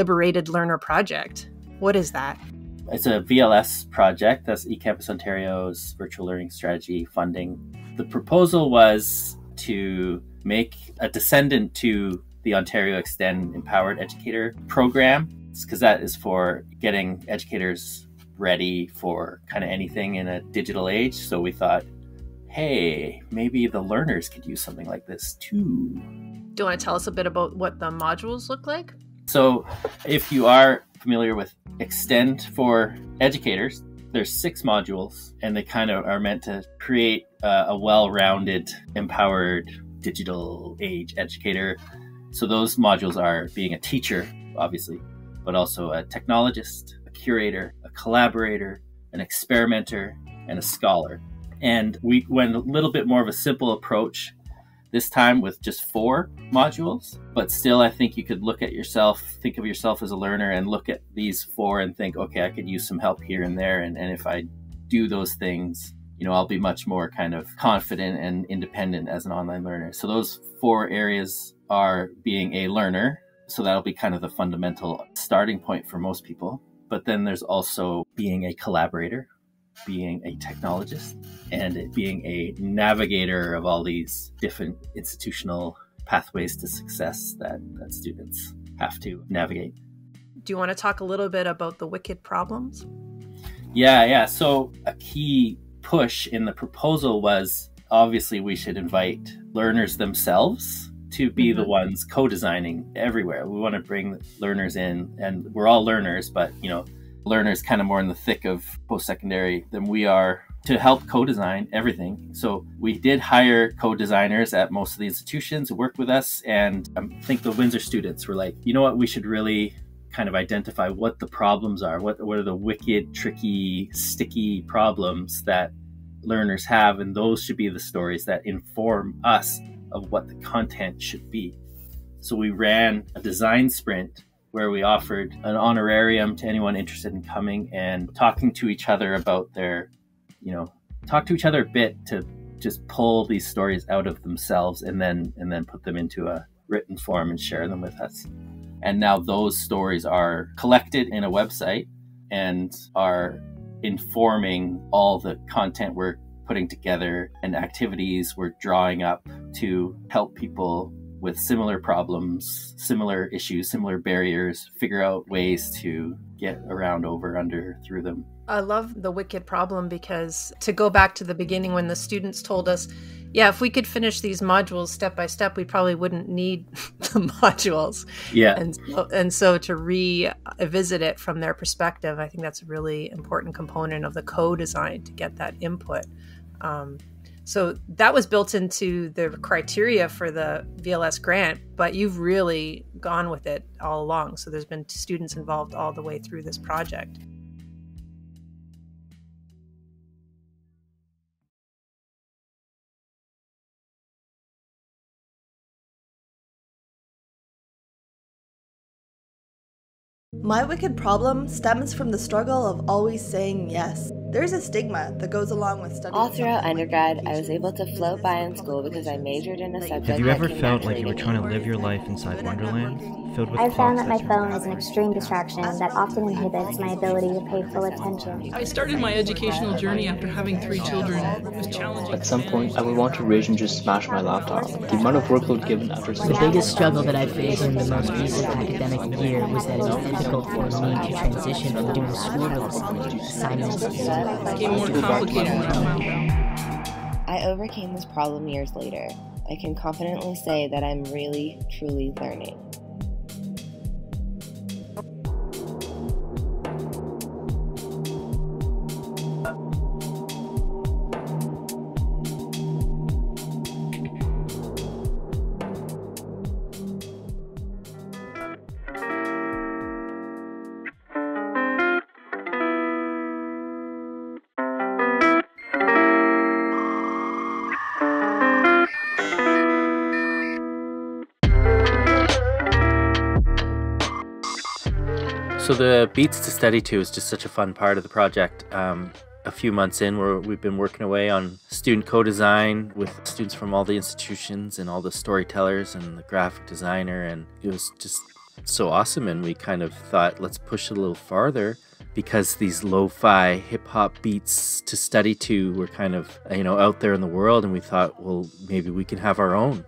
Liberated Learner Project. What is that? It's a VLS project. That's eCampus Ontario's virtual learning strategy funding. The proposal was to make a descendant to the Ontario Extend Empowered Educator program, because that is for getting educators ready for kind of anything in a digital age. So we thought, hey, maybe the learners could use something like this too. Do you want to tell us a bit about what the modules look like? So, if you are familiar with Extend for educators, there's six modules, and they kind of are meant to create a, a well-rounded, empowered digital age educator. So those modules are being a teacher, obviously, but also a technologist, a curator, a collaborator, an experimenter, and a scholar. And we went a little bit more of a simple approach this time with just four modules. But still, I think you could look at yourself, think of yourself as a learner, and look at these four and think, okay, I could use some help here and there. And, and if I do those things, you know, I'll be much more kind of confident and independent as an online learner. So those four areas are being a learner. So that'll be kind of the fundamental starting point for most people. But then there's also being a collaborator, being a technologist and being a navigator of all these different institutional pathways to success that, that students have to navigate. Do you want to talk a little bit about the wicked problems? Yeah, yeah. So, a key push in the proposal was obviously we should invite learners themselves to be mm-hmm. the ones co-designing everywhere. We want to bring learners in and we're all learners, but you know, learners kind of more in the thick of post-secondary than we are to help co-design everything. So we did hire co-designers at most of the institutions who work with us, and I think the Windsor students were like, you know what, we should really kind of identify what the problems are, what what are the wicked, tricky, sticky problems that learners have, and those should be the stories that inform us of what the content should be. So we ran a design sprint where we offered an honorarium to anyone interested in coming and talking to each other about their, you know, talk to each other a bit to just pull these stories out of themselves and then and then put them into a written form and share them with us. And now those stories are collected in a website and are informing all the content we're putting together and activities we're drawing up to help people with similar problems, similar issues, similar barriers, figure out ways to get around, over, under, through them. I love the wicked problem because to go back to the beginning when the students told us, yeah, if we could finish these modules step by step, we probably wouldn't need the modules. Yeah. And so, and so to revisit it from their perspective, I think that's a really important component of the co-design to get that input. Um, so that was built into the criteria for the VLS grant, but you've really gone with it all along. So there's been students involved all the way through this project. My wicked problem stems from the struggle of always saying yes. There's a stigma that goes along with studying. All throughout undergrad, I was able to float by in school because I majored in a subject. Have you ever felt like you were trying to live your life inside Wonderland, filled with I found that my phone is an extreme distraction that often inhibits my ability to pay full attention. I started my educational journey after having three children. It was challenging. At some point, I would want to rage and just smash my laptop. The amount of workload given after The biggest struggle that I faced in the most recent academic year was that it was difficult for me to transition from doing schoolwork assignments became more complicated when I found out. I overcame this problem years later. I can confidently say that I'm really, truly learning. So the Beats to Study To is just such a fun part of the project. Um, a few months in, where we've been working away on student co-design with students from all the institutions and all the storytellers and the graphic designer, and it was just so awesome. And we kind of thought, let's push it a little farther because these lo-fi hip hop beats to study to were kind of you know out there in the world and we thought well maybe we can have our own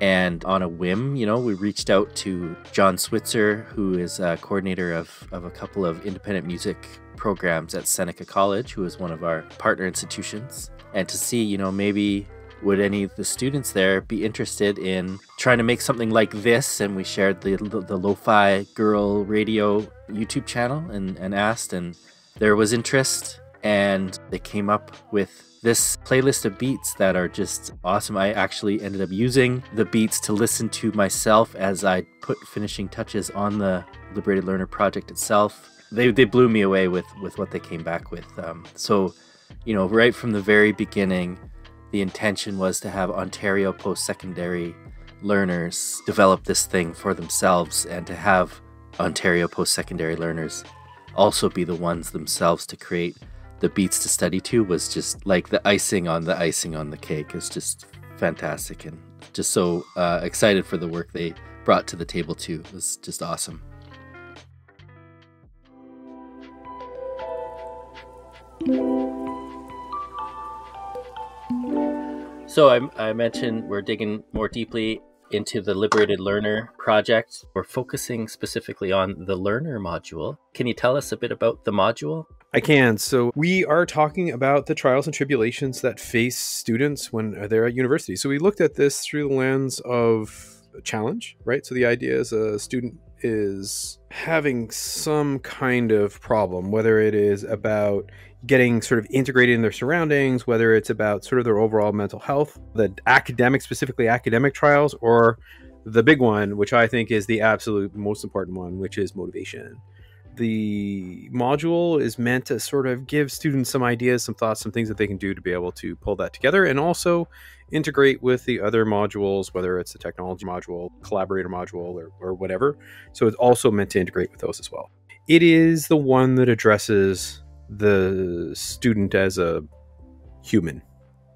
and on a whim you know we reached out to john switzer who is a coordinator of, of a couple of independent music programs at seneca college who is one of our partner institutions and to see you know maybe would any of the students there be interested in trying to make something like this? And we shared the the Lo-Fi Girl Radio YouTube channel and, and asked, and there was interest, and they came up with this playlist of beats that are just awesome. I actually ended up using the beats to listen to myself as I put finishing touches on the Liberated Learner project itself. They, they blew me away with, with what they came back with. Um, so, you know, right from the very beginning, the intention was to have Ontario post secondary learners develop this thing for themselves and to have Ontario post secondary learners also be the ones themselves to create the beats to study to was just like the icing on the icing on the cake is just fantastic and just so uh, excited for the work they brought to the table too it was just awesome So I, I, mentioned we're digging more deeply into the Liberated Learner project. We're focusing specifically on the Learner module. Can you tell us a bit about the module? I can. So we are talking about the trials and tribulations that face students when they're at university. So we looked at this through the lens of challenge, right? So the idea is a student is having some kind of problem, whether it is about getting sort of integrated in their surroundings, whether it's about sort of their overall mental health, the academic, specifically academic trials, or the big one, which I think is the absolute most important one, which is motivation. The module is meant to sort of give students some ideas, some thoughts, some things that they can do to be able to pull that together and also integrate with the other modules, whether it's the technology module, collaborator module, or, or whatever. So it's also meant to integrate with those as well. It is the one that addresses the student as a human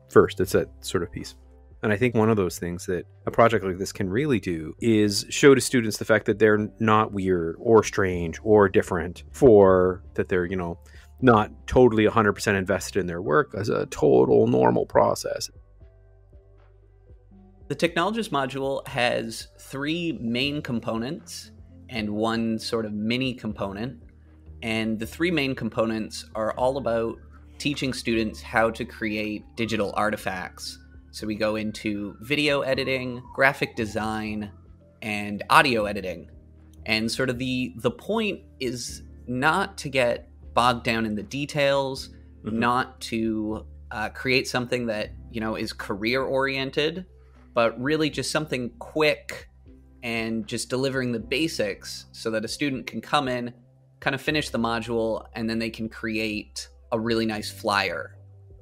first. It's that sort of piece. And I think one of those things that a project like this can really do is show to students the fact that they're not weird or strange or different for that they're, you know, not totally 100% invested in their work as a total normal process. The technologist module has three main components and one sort of mini component. And the three main components are all about teaching students how to create digital artifacts. So we go into video editing, graphic design, and audio editing. And sort of the the point is not to get bogged down in the details, mm-hmm. not to uh, create something that you know is career oriented, but really just something quick and just delivering the basics so that a student can come in, kind of finish the module and then they can create a really nice flyer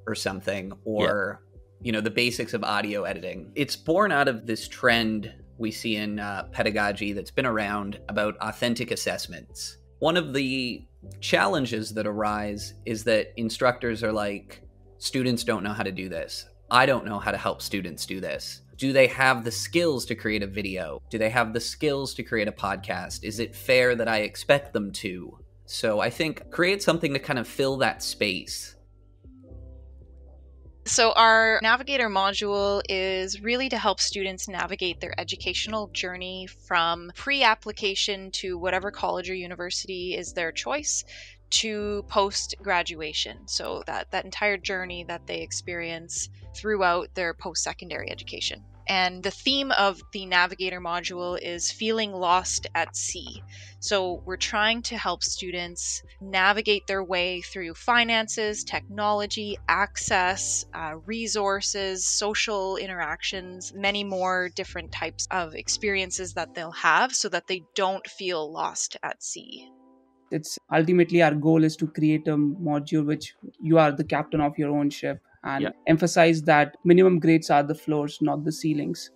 or something or. You know the basics of audio editing it's born out of this trend we see in uh, pedagogy that's been around about authentic assessments one of the challenges that arise is that instructors are like students don't know how to do this i don't know how to help students do this do they have the skills to create a video? Do they have the skills to create a podcast? Is it fair that I expect them to? So I think create something to kind of fill that space. So, our Navigator module is really to help students navigate their educational journey from pre application to whatever college or university is their choice to post graduation. So, that, that entire journey that they experience throughout their post secondary education. And the theme of the Navigator module is feeling lost at sea. So, we're trying to help students navigate their way through finances, technology, access, uh, resources, social interactions, many more different types of experiences that they'll have so that they don't feel lost at sea. It's ultimately our goal is to create a module which you are the captain of your own ship and yeah. emphasize that minimum grades are the floors, not the ceilings.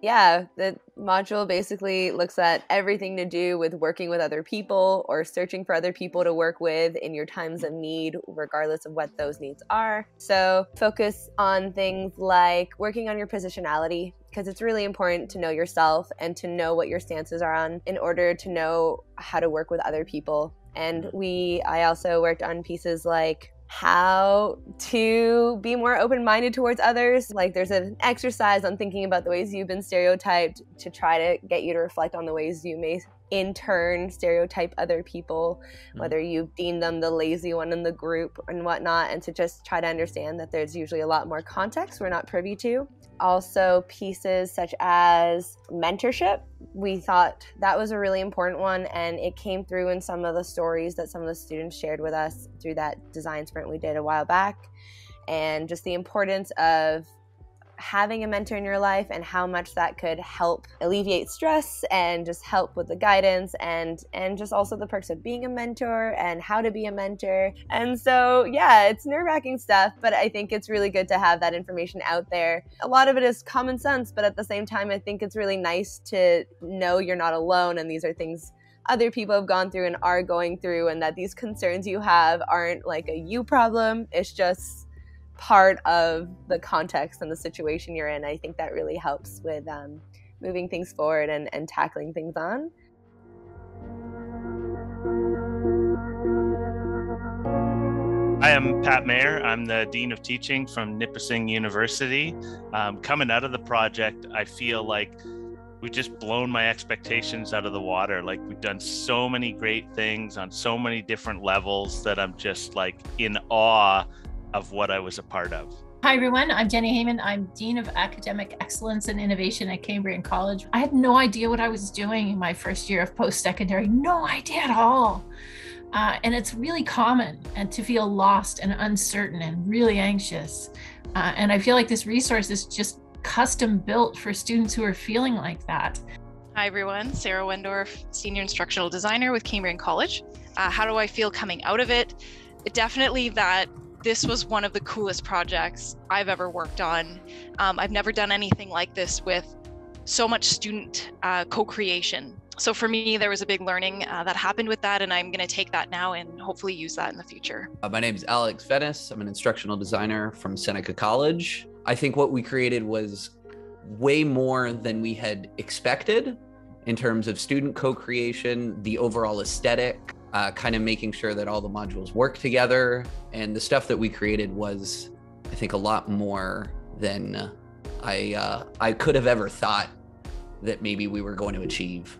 Yeah, the module basically looks at everything to do with working with other people or searching for other people to work with in your times of need, regardless of what those needs are. So, focus on things like working on your positionality because it's really important to know yourself and to know what your stances are on in order to know how to work with other people. And we, I also worked on pieces like how to be more open minded towards others. Like, there's an exercise on thinking about the ways you've been stereotyped to try to get you to reflect on the ways you may in turn stereotype other people, mm. whether you deem them the lazy one in the group and whatnot, and to just try to understand that there's usually a lot more context we're not privy to. Also, pieces such as mentorship. We thought that was a really important one, and it came through in some of the stories that some of the students shared with us through that design sprint we did a while back. And just the importance of having a mentor in your life and how much that could help alleviate stress and just help with the guidance and and just also the perks of being a mentor and how to be a mentor. And so yeah, it's nerve-wracking stuff, but I think it's really good to have that information out there. A lot of it is common sense, but at the same time I think it's really nice to know you're not alone and these are things other people have gone through and are going through and that these concerns you have aren't like a you problem. It's just part of the context and the situation you're in. I think that really helps with um, moving things forward and, and tackling things on. Hi, I'm Pat Maher. I'm the Dean of Teaching from Nipissing University. Um, coming out of the project, I feel like we've just blown my expectations out of the water. Like we've done so many great things on so many different levels that I'm just like in awe of what I was a part of. Hi, everyone. I'm Jenny Heyman. I'm Dean of Academic Excellence and Innovation at Cambrian College. I had no idea what I was doing in my first year of post secondary, no idea at all. Uh, and it's really common and to feel lost and uncertain and really anxious. Uh, and I feel like this resource is just custom built for students who are feeling like that. Hi, everyone. Sarah Wendorf, Senior Instructional Designer with Cambrian College. Uh, how do I feel coming out of it? Definitely that this was one of the coolest projects I've ever worked on. Um, I've never done anything like this with so much student uh, co-creation. So for me, there was a big learning uh, that happened with that, and I'm going to take that now and hopefully use that in the future. Uh, my name is Alex Venice. I'm an instructional designer from Seneca College. I think what we created was way more than we had expected in terms of student co-creation, the overall aesthetic, uh, kind of making sure that all the modules work together. And the stuff that we created was, I think, a lot more than I uh, I could have ever thought that maybe we were going to achieve.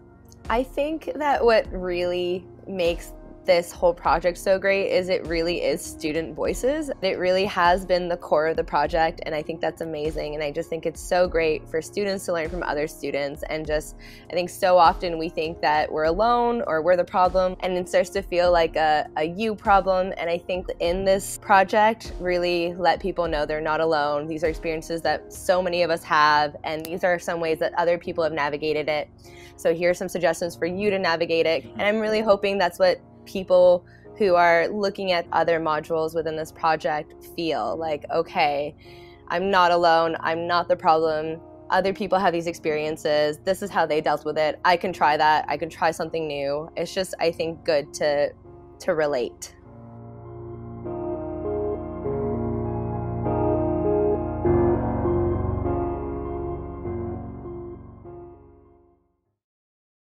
I think that what really makes this whole project so great is it really is student voices. It really has been the core of the project, and I think that's amazing. And I just think it's so great for students to learn from other students. And just, I think so often we think that we're alone or we're the problem, and it starts to feel like a, a you problem. And I think in this project, really let people know they're not alone. These are experiences that so many of us have, and these are some ways that other people have navigated it. So here are some suggestions for you to navigate it. And I'm really hoping that's what people who are looking at other modules within this project feel like, okay, I'm not alone, I'm not the problem. Other people have these experiences. This is how they dealt with it. I can try that. I can try something new. It's just I think good to to relate.